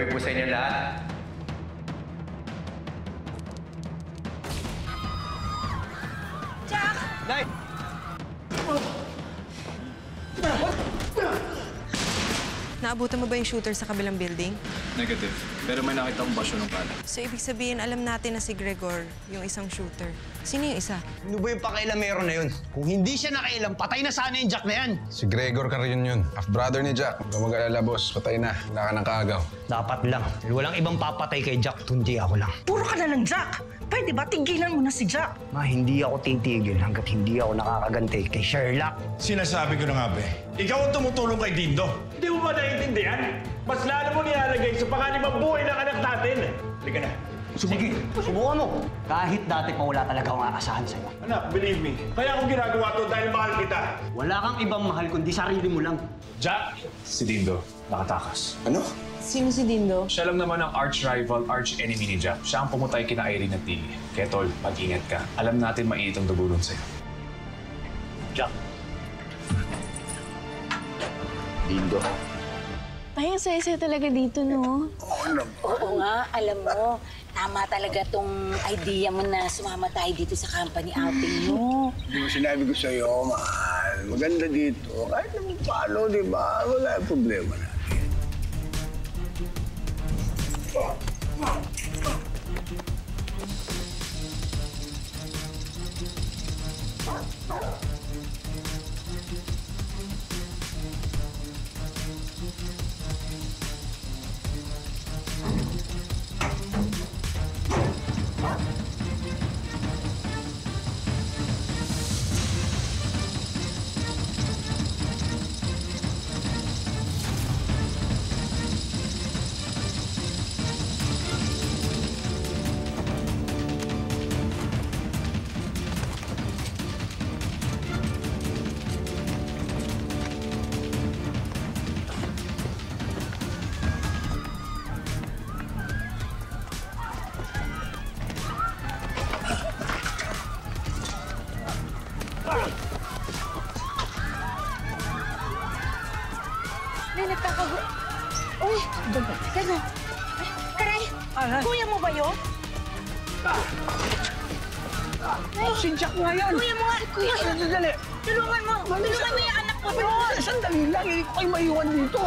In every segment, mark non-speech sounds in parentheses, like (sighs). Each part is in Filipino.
gabi po sa inyo lahat. Naabutan mo ba yung shooter sa kabilang building? Negative. Pero may nakita akong basyo ng bala. So, ibig sabihin, alam natin na si Gregor, yung isang shooter. Sino yung isa? Ano ba yung pakailamero na yun? Kung hindi siya nakailam, patay na sana yung Jack na yan. Si Gregor Carrion yun. Half-brother ni Jack. Huwag mag-alala, boss. Patay na. Wala ka ng kaagaw. Dapat lang. Walang ibang papatay kay Jack, kundi ako lang. Puro ka na lang, Jack. Pwede ba tigilan mo na si Jack? Ma, hindi ako titigil hanggat hindi ako nakakaganti kay Sherlock. Sinasabi ko na nga, be. Ikaw ang tumutulong kay Dindo. Hindi mo ba naiintindihan? Mas lalo mo nilalagay sa panganibang buhay ng anak natin. Halika na. Sige, subukan mo. Kahit dati pa wala talaga akong aasahan sa'yo. Anak, believe me. Kaya ako ginagawa to dahil mahal kita. Wala kang ibang mahal kundi sarili mo lang. Jack! Si Dindo. Nakatakas. Ano? Sino si Dindo? Siya lang naman ang arch-rival, arch-enemy ni Jack. Siya ang pumutay kina Irene at Tilly. Kaya tol, mag-ingat ka. Alam natin mainit ang dugo nun sa'yo. Jack. Dindo. Ay, ang saya-saya talaga dito, no? Oo nga, alam mo, tama talaga tong idea mo na sumama tayo dito sa company outing mo. Di ba sinabi ko sa'yo, mahal, maganda dito. Kahit naman paano, di ba? Wala yung problema na. May Teka. Karay! Kuya mo ba yun? Ay, Si Jack nga yan. kuya mo nga! Kuya! Sandali. Tulungan mo! Tulungan mo yung anak ko! Pero sandali lang, hindi ko kayo maiwan dito.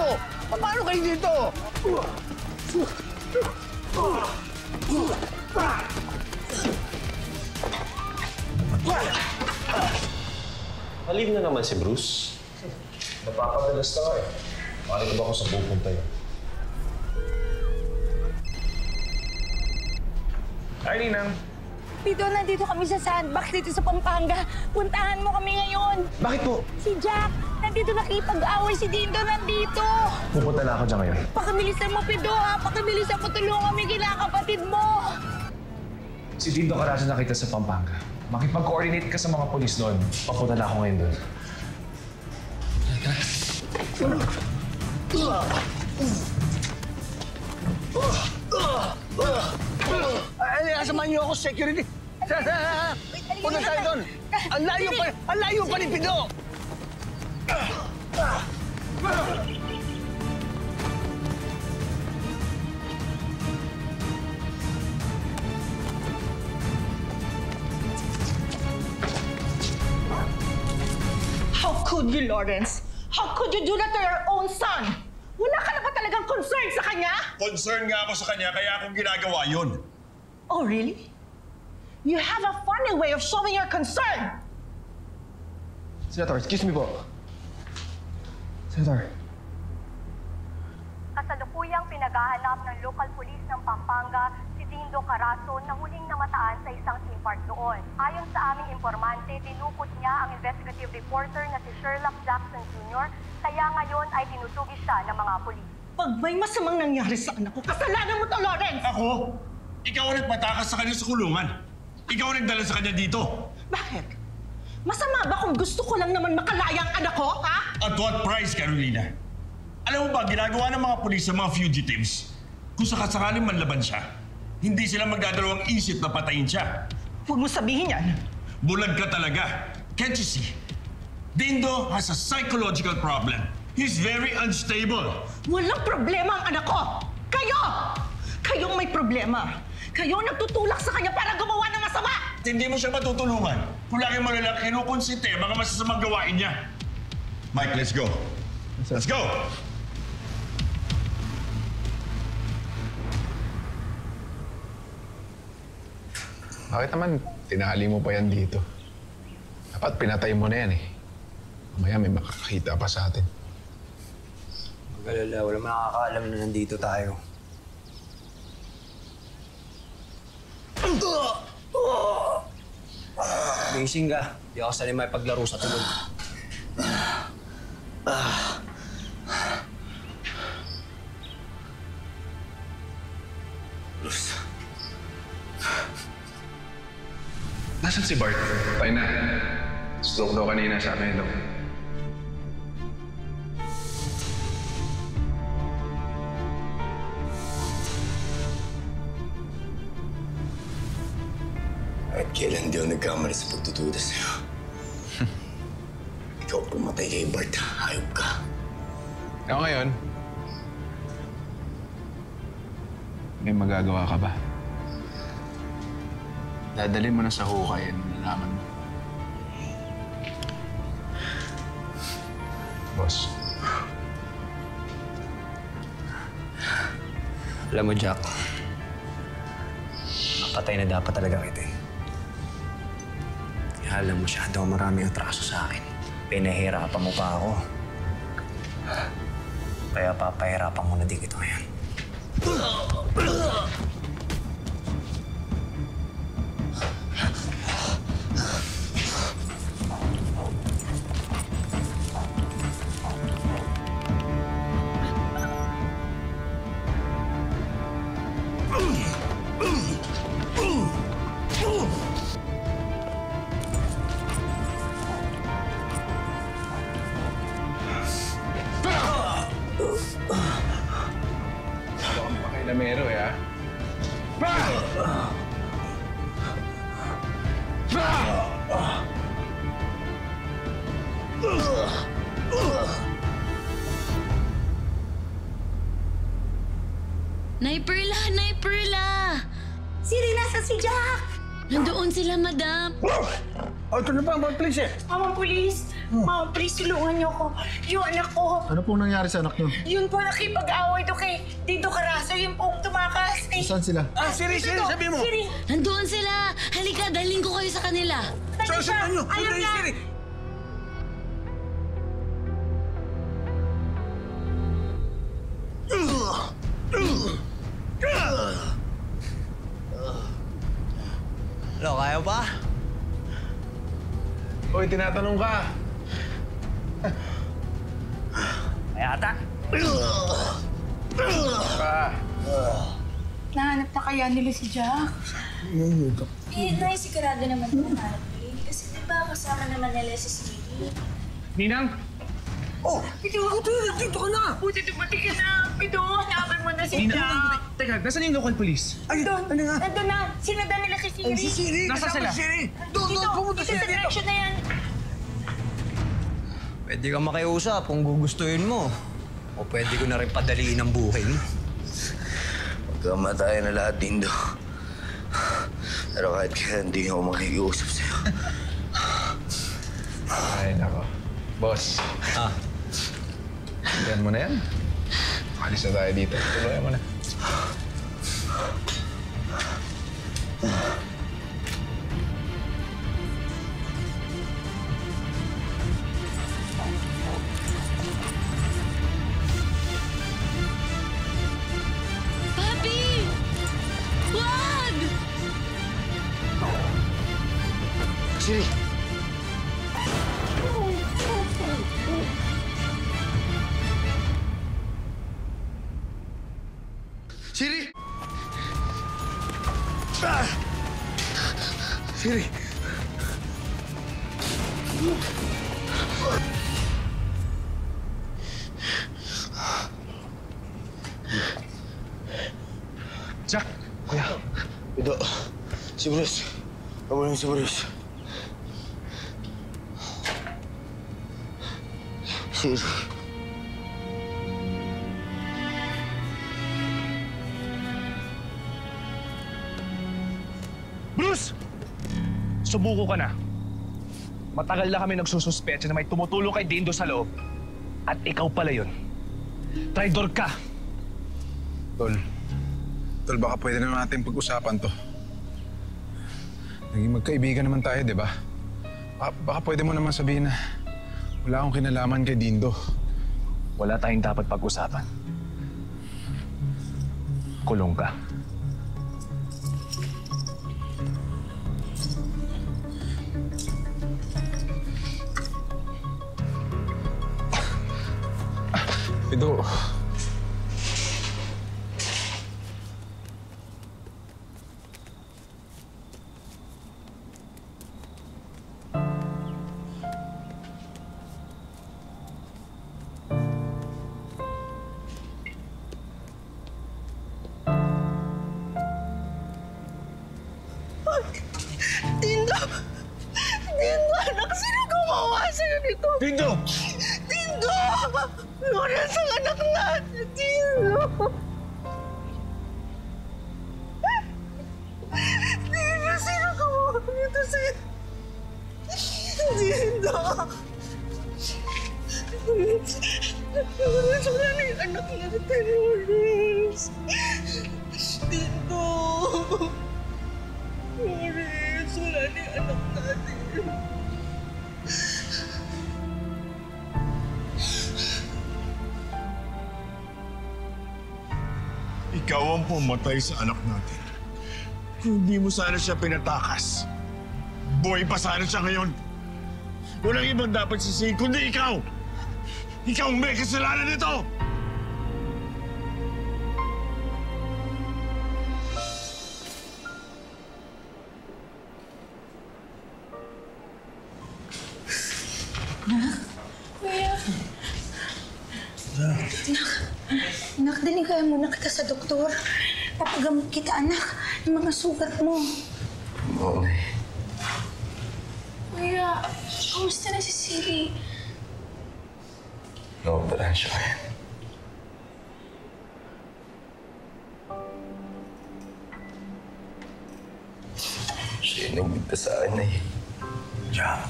Paano kayo dito? Halip na naman si Bruce. Napapadalas na nga eh. Paano ba ako sa pupunta yun? Irene, ang Dito, nandito kami sa sandbox dito sa Pampanga. Puntahan mo kami ngayon. Bakit po? Si Jack, nandito nakipag-away si Dindo, nandito. Pupunta na ako dyan ngayon. Pakabilisan mo, Pido, ha? Pakabilisan mo, tulungan mo yung kinakapatid mo. Si Dindo Carazo nakita sa Pampanga. Makipag-coordinate ka sa mga polis doon. Papunta na ako ngayon doon. Ay, ako, security. Punta tayo doon. Ang layo pa, ang layo pa ni Pido. How could you, Lawrence? How could you do that to your own son? Wala ka na ba talagang concern sa kanya? Concern nga ako sa kanya, kaya akong ginagawa yun. Oh, really? You have a funny way of showing your concern. Senator, excuse me po. Senator. Kasalukuyang pinaghahanap ng local police ng Pampanga si Dindo Carazo na huling namataan sa isang theme park doon. Ayon sa aming informante, dinukot niya ang investigative reporter na si Sherlock Jackson Jr. Kaya ngayon ay tinutugis siya ng mga pulis. Pag may masamang nangyari sa anak ko, kasalanan mo to, Lawrence! Ako? Ikaw ang nagpatakas sa kanya sa kulungan. Ikaw ang nagdala sa kanya dito. Bakit? Masama ba kung gusto ko lang naman makalaya ang anak ko, ha? At what price, Carolina? Alam mo ba, ginagawa ng mga pulis sa mga fugitives, kung sakasakaling manlaban siya, hindi sila magdadalawang isip na patayin siya. Huwag mo sabihin yan. Bulag ka talaga. Can't you see? Dindo has a psychological problem. He's very unstable. Walang problema ang anak ko. Kayo! Kayong may problema. Kayo ang nagtutulak sa kanya para gumawa ng masama! Hindi mo siya matutulungan kung lagi mo nalang kinukonsinte ang mga masasamang gawain niya. Mike, let's go. Let's go! Bakit naman tinali mo pa yan dito? Dapat pinatay mo na yan eh. Mamaya may makakakita pa sa atin. Magalala, wala makakaalam na nandito tayo. Gising ka. Di ako sanay may paglaro sa tulog. Nasaan si Bart? Tayo na. Stroke daw kanina sa amin sa pagtutuda sa'yo. Ikaw pumatay kay Bart. Hayop ka. Ako ngayon, may magagawa ka ba? Dadalhin mo na sa hukay at nalaman mo. Boss, Alam mo, Jack, napatay na dapat talaga kita eh. Alam mo, masyado maraming atraso sa akin. Pinahirapan mo pa ako. Kaya papahirapan mo na din ito ngayon. Pakailamero eh, ha? Nay Perla! Nay Perla! Siri, nasa si Jack! Nandoon sila, madam. Oh, ito na ba ang police eh? Mama, police! Mama, please, tulungan niyo ako. Yung anak ko, Ano pong nangyari sa anak niyo? yun po nakipag-away to kay Dito Carazo, yung pong tumakas. Eh, Saan sila? Ah, Siri, Siri, sabi mo! Siri, Nandoon sila. Halika, dalhin ko kayo sa kanila. dali siya! Ayaw niya! Lo, kaya pa? Hoy, tinatanong ka. Kaya ata. Nahanap na kaya nila si Jack? Eh, naisigurado naman po natin. Kasi di ba kasama naman nila si Stevie? Ninang! Oh, ito ako to. Dito ka na. Buti dumating ka na! Pito, hanapin mo na si Jack! Teka, nasaan yung local police? Ay, Doon, ano nga? nandun na! Sinada nila si Siri! Ay, si Siri. Kasama sila? si Siri. Doon, Dito, doon. Pumunta dito sa direction na yan! Pwede kang makiusap kung gugustuhin mo. O pwede ko na rin padaliin ang buhay mo. Magkamatay na lahat, Dindo. Pero kahit kaya hindi ako makikiusap sa'yo. Ay, nako. Boss, Ah, yan mo na yan. Alis na tayo dito. Tuloy mo na. Ito, si Bruce. Kawalan si Bruce. Siri. Bruce! Sumuko ka na. Matagal na kami nagsususpecha na may tumutulong kay Dindo sa loob. At ikaw pala yun. Traidor ka! Tol, Tol, baka pwede na natin pag-usapan to. Naging magkaibigan naman tayo, di ba? Baka, baka pwede mo naman sabihin na wala akong kinalaman kay Dindo. Wala tayong dapat pag-usapan. Kulong ka. Pido, Ikaw ang pumatay sa anak natin. Hindi mo sana siya pinatakas, buhay pa sana siya ngayon. Walang ibang dapat sisihin kundi ikaw! Ikaw ang may kasalanan nito! Anak, ng mga sugat mo. Oo. Kuya, kamusta na si Siri? Naoperahan siya kaya. Siya yung nagligtas sa akin na eh. Jack,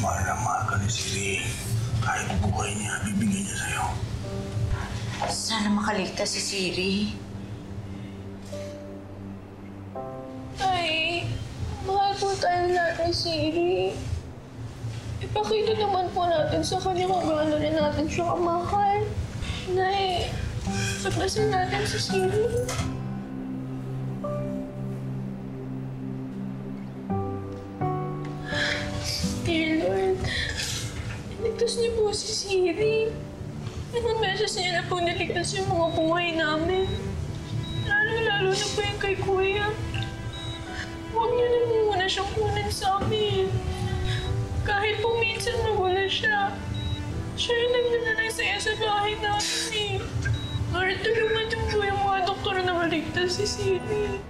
mahal na mahal ka ni Siri. Kahit buhay niya, bibigyan niya sa'yo. Sana makaligtas si Siri. Siri. Ipakita naman po natin sa kanya kung gaano rin natin siya kamahal. Nay, saklasin natin si Siri. Dear Lord, iligtas niyo po si Siri. Ilang beses niya na po niligtas yung mga buhay namin. Lalo-lalo na po yung kay Kuya. Huwag niyo na po muna siyang kunin sa amin. Kahit po minsan nawala siya. Siya yung nagdala ng saya sa bahay namin eh. Lord, tulungan niyo po yung mga doktor na maligtas si Siri.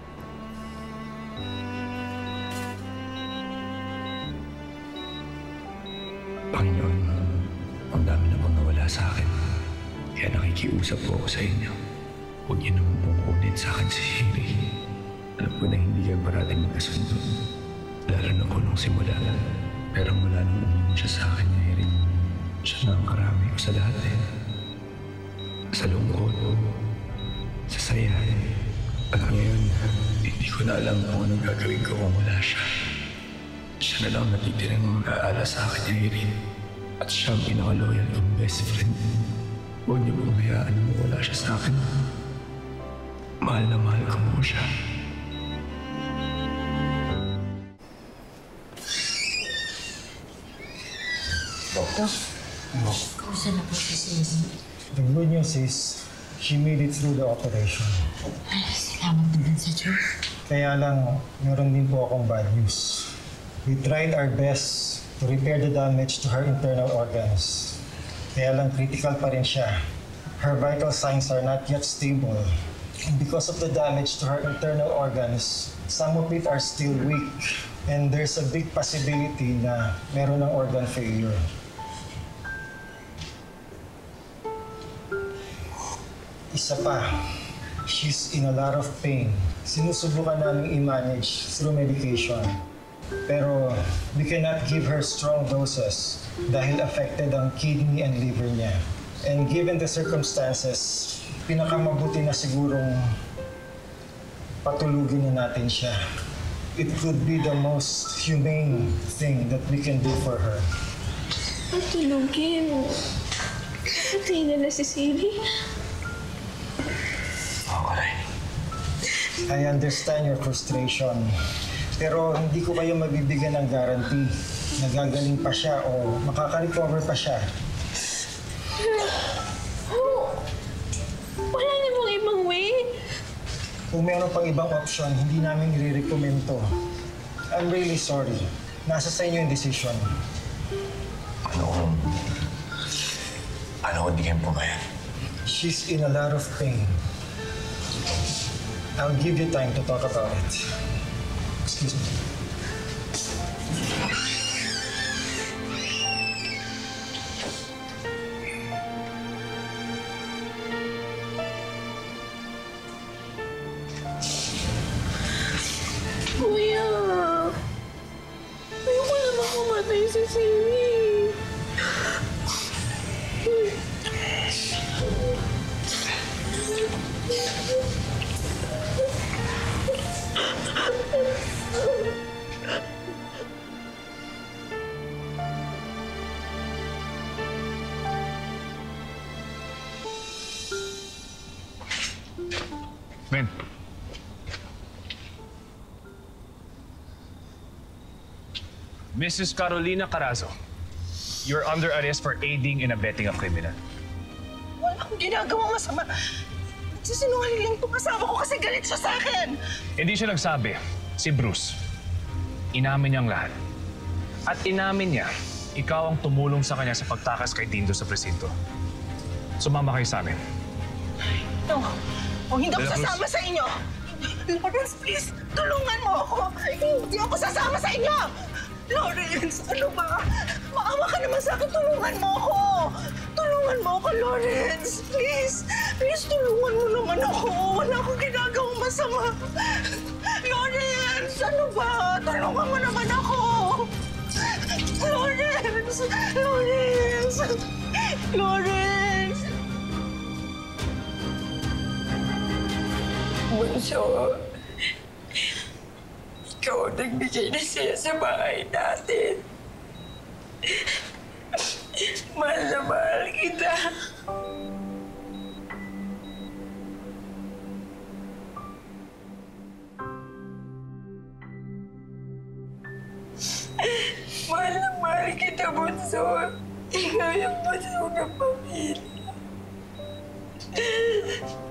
Panginoon, ang dami na pong nawala sa akin. Kaya nakikiusap po ako sa inyo. Huwag niyo naman pong sa akin si Shiri. Alam ko na hindi kayo parating magkasundo. Lalo na po nung simula. Pero mula nung umimo siya sa akin ngayon, siya na ang karami ko sa lahat eh. Sa lungkot, sa saya. At ngayon, hindi ko na alam kung anong gagawin ko kung wala siya. Siya na lang natitirang mag-aala sa akin Irene. At siya ang pinaka-loyal kong best friend. Huwag niyo pong hayaan na mawala siya sa akin. Mahal na mahal ko po siya. Dok, kamusta na po si Siri? The good news is, she made it through the operation. Ay, salamat naman sa Diyos. Kaya lang, meron din po akong bad news. We tried our best to repair the damage to her internal organs. Kaya lang critical pa rin siya. Her vital signs are not yet stable. And because of the damage to her internal organs, some of it are still weak. And there's a big possibility na meron ng organ failure. Isa pa, She's in a lot of pain. Sinusubukan namin i-manage through medication. Pero we cannot give her strong doses dahil affected ang kidney and liver niya. And given the circumstances, pinakamabuti na sigurong patulugin na natin siya. It could be the most humane thing that we can do for her. Patulugin. Tingnan na si Siri. I understand your frustration. Pero hindi ko kayo mabibigyan ng guarantee na gagaling pa siya o makaka-recover pa siya. Oh, (sighs) wala namang ibang way. Kung meron pang ibang option, hindi namin i-recommend to. I'm really sorry. Nasa sa inyo yung decision. Ano kung... Ano kung di kayo pumayag? She's in a lot of pain. I'll give you time to talk about it. Excuse me. Kuya. Mrs. Carolina Carazo, you're under arrest for aiding and abetting a criminal. Wala akong ginagawang masama. Nagsisinungaling itong kasama ko kasi galit siya sa akin. Hindi siya nagsabi. Si Bruce. Inamin niyang lahat. At inamin niya, ikaw ang tumulong sa kanya sa pagtakas kay Dindo sa presinto. Sumama kayo sa amin. No. O hindi ako sasama sa inyo. Lawrence, please, tulungan mo ako. Hindi ako sasama sa inyo. Lawrence, ano ba? Maawa ka naman sa akin. Tulungan mo ako. Tulungan mo ako, Lawrence. Please, please, tulungan mo naman ako. Wala akong ginagawang masama. Lawrence, ano ba? Tulungan mo naman ako. Lawrence! Lawrence! Lawrence! Bunso, ikaw ang nagbigay na siya sa bahay natin. Mahal na mahal kita. Mahal na mahal kita, Bunso. Ikaw yung bunso ng pamilya.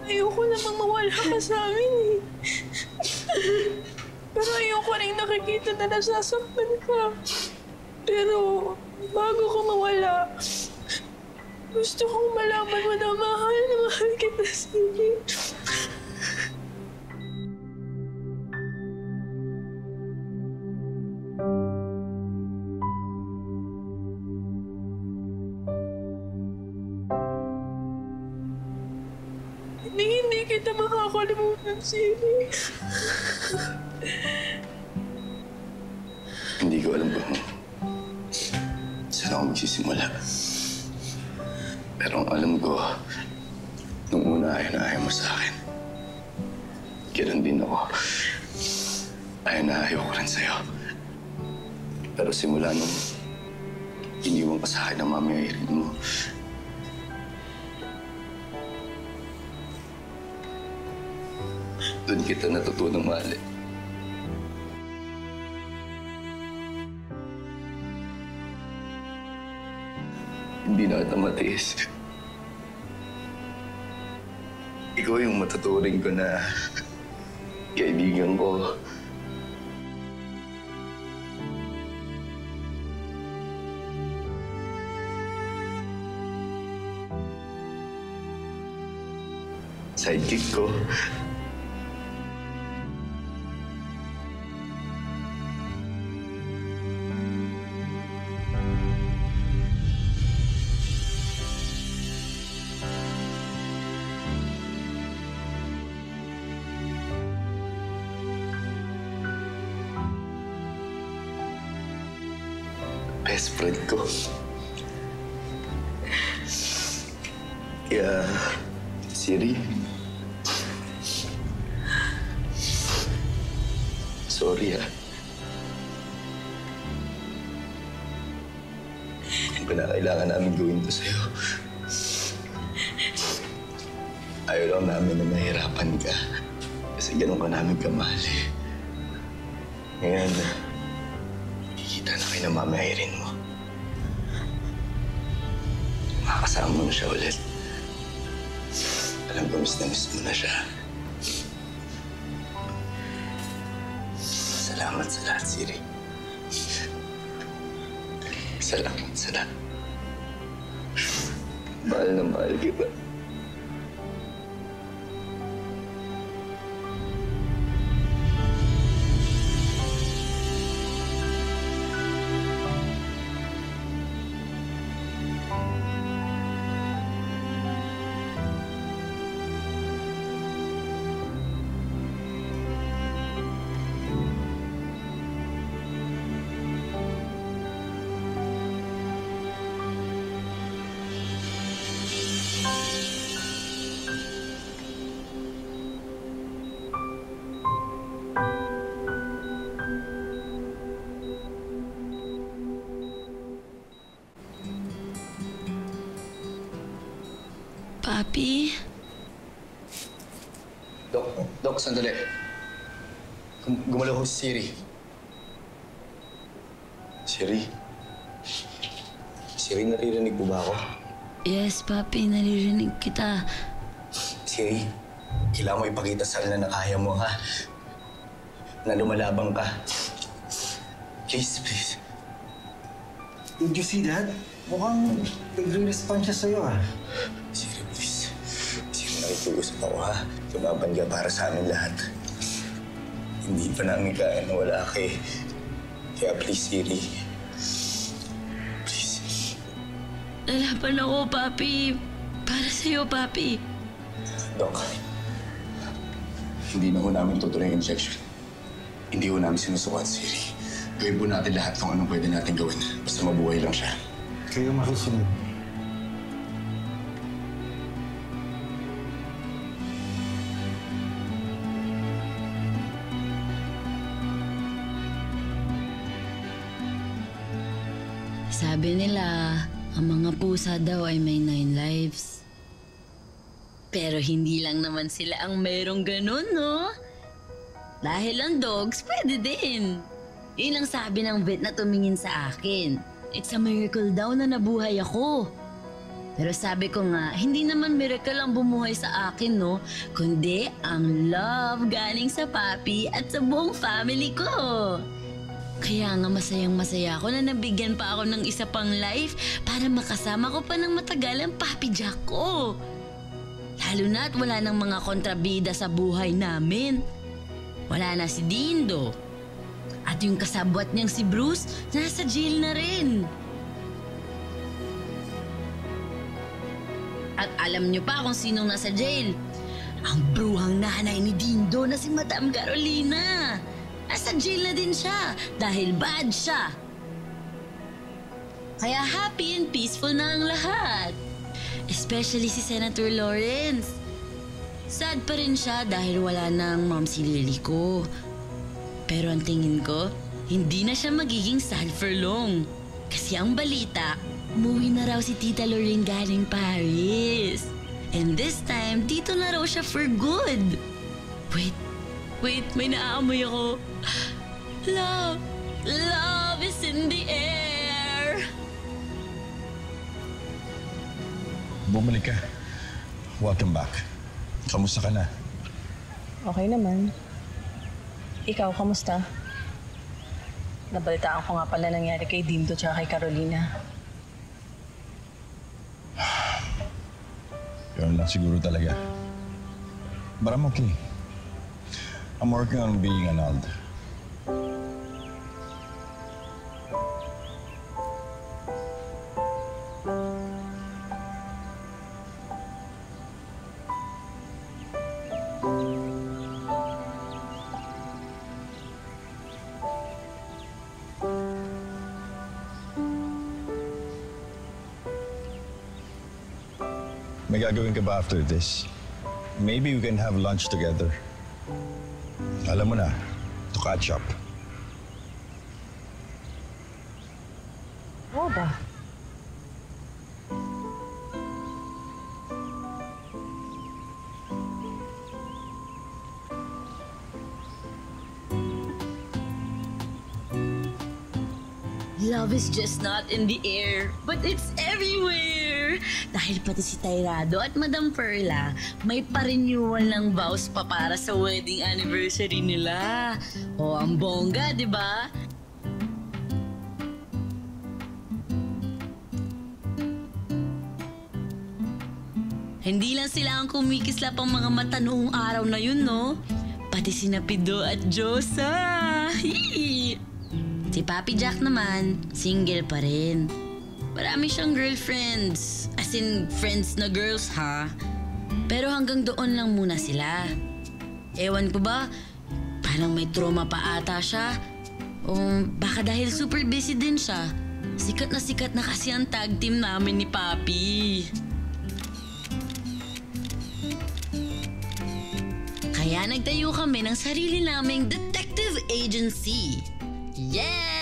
Ayoko namang mawala ka sa amin eh. Pero ayoko rin nakikita na nasasaktan ka. Pero bago ko mawala, gusto kong malaman mo na mahal na mahal kita, Sige. Magsisimula. Pero alam ko, nung una ayaw na ayaw mo sa akin. Ganun din ako. Ayaw na ayaw ko rin sa'yo. Pero simula nung iniwan ka sa akin ng mami Irene mo, doon kita natutunang mahalin. Hindi na kita matiis. Ikaw yung matuturing ko na kaibigan ko. Sidekick ko. Best friend ko. Kaya, Siri, sorry ah. Hindi ko na kailangan namin gawin to sa'yo. Ayaw lang namin na mahirapan ka. Kasi ganun ka namin kamahal eh. Ngayon, kikita na kayo ng mama mo. Makakasama mo siya ulit. Alam ko, miss na miss mo na siya. Salamat sa lahat, Siri. Salamat sa lahat. Mahal na mahal kita. Papi? Dok, Dok, sandali. Gum gumalaw ko si Siri. Siri? Siri, naririnig mo ba ako? Yes, Papi. Naririnig kita. Siri, kailangan mo ipakita sa na kaya mo, ha? Na lumalabang ka. Please, please. Did you see that? Mukhang nagre-respond siya sa'yo ah. Please. Nakikiusap ako, ha? Lumaban ka para sa amin lahat. Hindi pa namin kaya na wala ka eh. Kaya please, Siri. Lalaban ako, Papi. Para sa'yo, Papi. Dok, hindi na ho namin tutuloy ang injection. Hindi ho namin sinusukat, Siri. Gawin po natin lahat kung anong pwede natin gawin. Basta mabuhay lang siya. Kayo makisunod. Sabi nila, ang mga pusa daw ay may nine lives. Pero hindi lang naman sila ang mayroong ganun, no? Dahil ang dogs, pwede din. Yun ang sabi ng vet na tumingin sa akin. It's a miracle daw na nabuhay ako. Pero sabi ko nga, hindi naman miracle ang bumuhay sa akin, no? Kundi ang love galing sa papi at sa buong family ko. Kaya nga masayang masaya ako na nabigyan pa ako ng isa pang life para makasama ko pa ng matagal ang papi Jack ko. Lalo na at wala ng mga kontrabida sa buhay namin. Wala na si Dindo. At yung kasabwat niyang si Bruce, nasa jail na rin. At alam niyo pa kung sinong nasa jail? Ang bruhang nanay ni Dindo na si Madam Carolina. Nasa jail na din siya dahil bad siya. Kaya happy and peaceful na ang lahat. Especially si Senator Lawrence. Sad pa rin siya dahil wala na ang mom si Lily ko. Pero ang tingin ko, hindi na siya magiging sad for long. Kasi ang balita, umuwi na raw si Tita Lorraine galing Paris. And this time, dito na raw siya for good. Wait, wait, may naaamoy ako. Love, love is in the air. Bumalik ka. Welcome back. Kamusta ka na? Okay naman. Ikaw, kamusta? Nabalitaan ko nga pala nangyari kay Dindo tsaka kay Carolina. (sighs) Yun lang siguro talaga. But I'm okay. I'm working on being an elder. We gotta go and kebab after this. Maybe we can have lunch together. Alam mo na, to catch up. Oo ba? Love is just not in the air, but it's everywhere! Dahil pati si Tyrado at Madam Perla, may pa-renewal ng vows pa para sa wedding anniversary nila. O, ang bongga, di ba? Hindi lang sila ang kumikislap ang mga mata noong araw na yun, no? Pati si Napido at Josa. (laughs) Si Papi Jack naman, single pa rin. Marami siyang girlfriends. As in, friends na girls, ha? Pero hanggang doon lang muna sila. Ewan ko ba, parang may trauma pa ata siya. O baka dahil super busy din siya. Sikat na sikat na kasi ang tag team namin ni Papi. Kaya nagtayo kami ng sarili naming detective agency. Yes!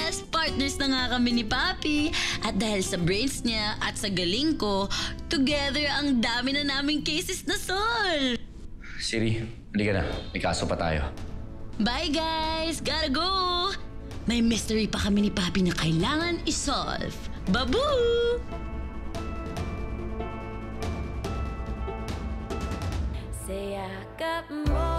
Partners na nga kami ni Papi. At dahil sa brains niya at sa galing ko, together ang dami na naming cases na solve. Siri, halika na. May kaso pa tayo. Bye guys! Gotta go! May mystery pa kami ni Papi na kailangan isolve. Babu! Sayakap mo